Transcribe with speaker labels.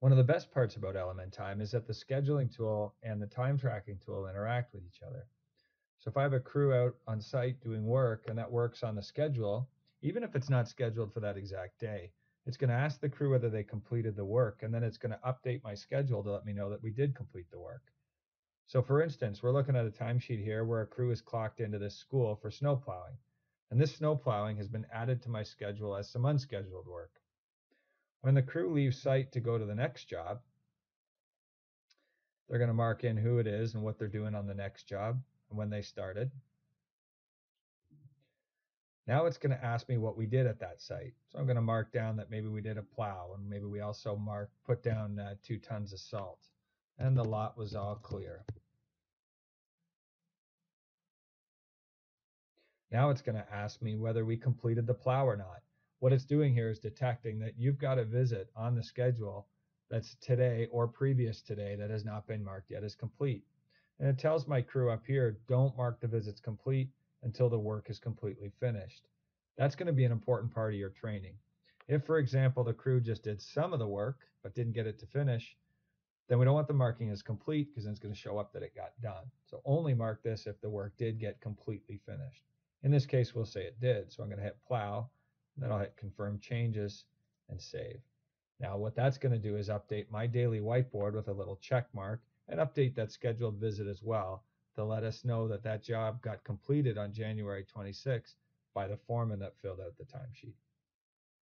Speaker 1: One of the best parts about LMN Time is that the scheduling tool and the time tracking tool interact with each other. So if I have a crew out on site doing work and that work's on the schedule, even if it's not scheduled for that exact day, it's going to ask the crew whether they completed the work and then it's going to update my schedule to let me know that we did complete the work. So for instance, we're looking at a timesheet here where a crew is clocked into this school for snow plowing. And this snow plowing has been added to my schedule as some unscheduled work. When the crew leaves site to go to the next job, they're going to mark in who it is and what they're doing on the next job and when they started. Now it's going to ask me what we did at that site. So I'm going to mark down that maybe we did a plow and maybe we also mark put down uh, two tons of salt and the lot was all clear. Now it's going to ask me whether we completed the plow or not. What it's doing here is detecting that you've got a visit on the schedule that's today or previous today that has not been marked yet as complete. And it tells my crew up here, don't mark the visits complete until the work is completely finished. That's going to be an important part of your training. If, for example, the crew just did some of the work but didn't get it to finish, then we don't want the marking as complete because then it's going to show up that it got done. So only mark this if the work did get completely finished. In this case, we'll say it did. So I'm going to hit plow then I'll hit confirm changes and save. Now what that's going to do is update my daily whiteboard with a little check mark and update that scheduled visit as well to let us know that that job got completed on January 26th by the foreman that filled out the timesheet.